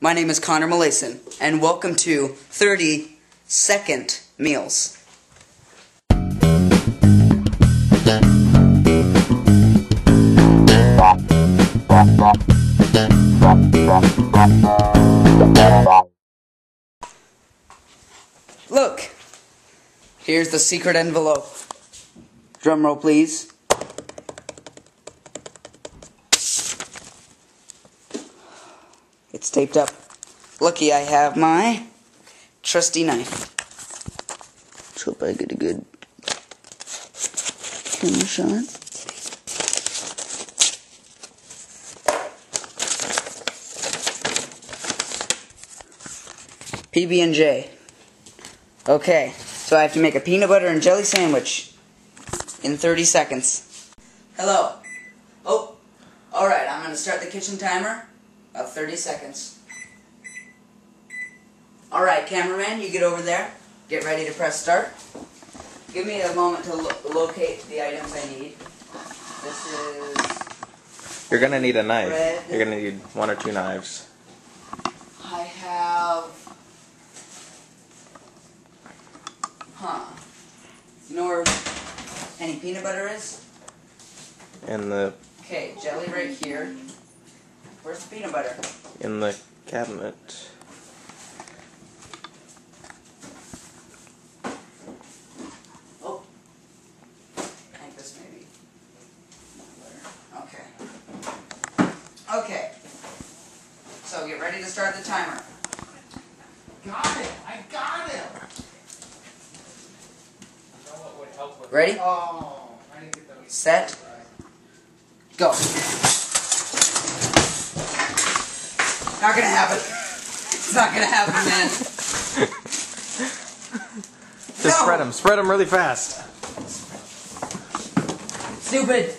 my name is Conner Malason, and welcome to 30 Second Meals. Look! Here's the secret envelope. Drum roll, please. It's taped up. Lucky I have my trusty knife. Let's hope I get a good camera shot. PB and J. Okay, so I have to make a peanut butter and jelly sandwich in 30 seconds. Hello. Oh, all right. I'm gonna start the kitchen timer. About 30 seconds. All right, cameraman, you get over there. Get ready to press start. Give me a moment to lo locate the items I need. This is. You're gonna need a knife. Bread. You're gonna need one or two knives. I have. Huh. You know where any peanut butter is? In the Okay, jelly right here. Where's the peanut butter? in the cabinet. Oh. I think this may be butter. Okay. Okay. So get ready to start the timer. Got it! I got it! Ready? Oh, I didn't get those. Set. Go. Not gonna happen. It's not gonna happen, man. Just No. spread them. Spread them really fast. Stupid.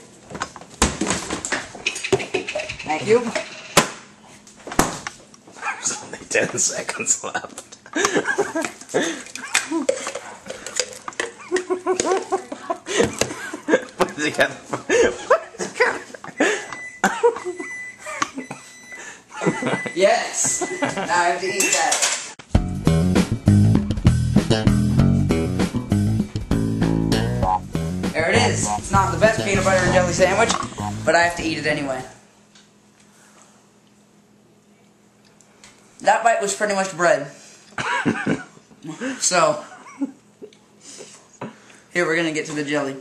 Thank you. There's only ten seconds left. Put it together. Yes. now I have to eat that. There it is. It's not the best peanut butter and jelly sandwich, but I have to eat it anyway. That bite was pretty much bread. so, here we're gonna get to the jelly.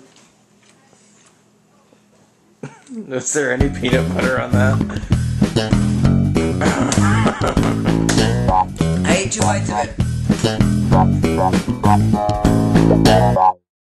Is there any peanut butter on that? I ate bites of it.